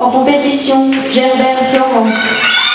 En compétition, Gerbert Florence.